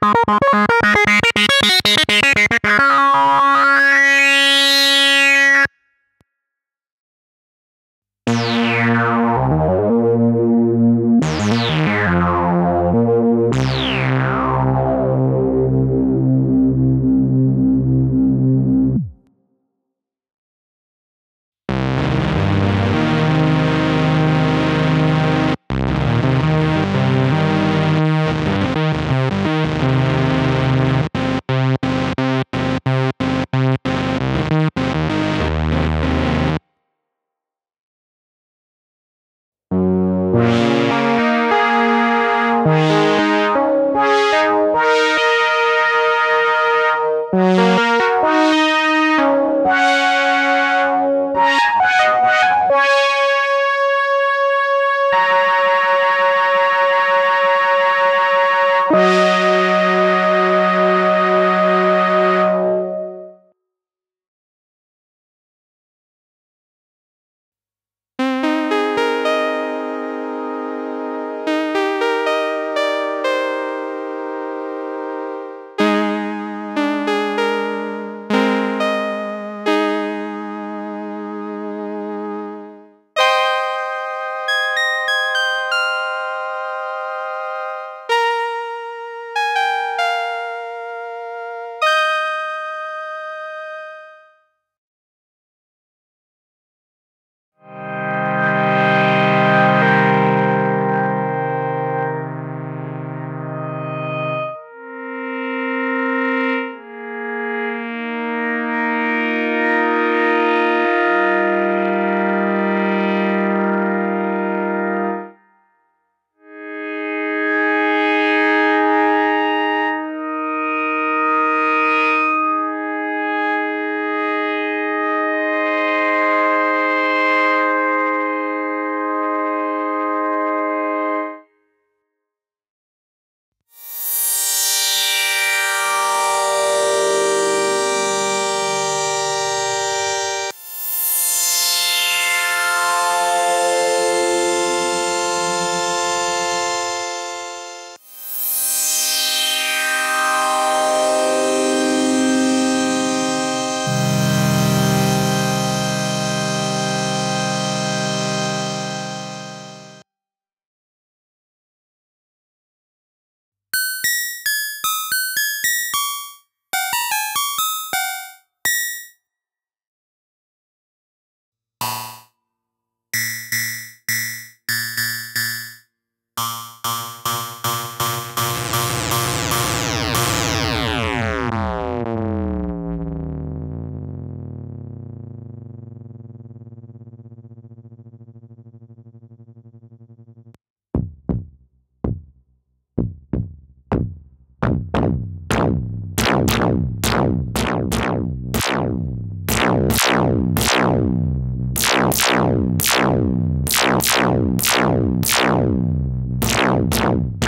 Bye. Ow, ow, ow.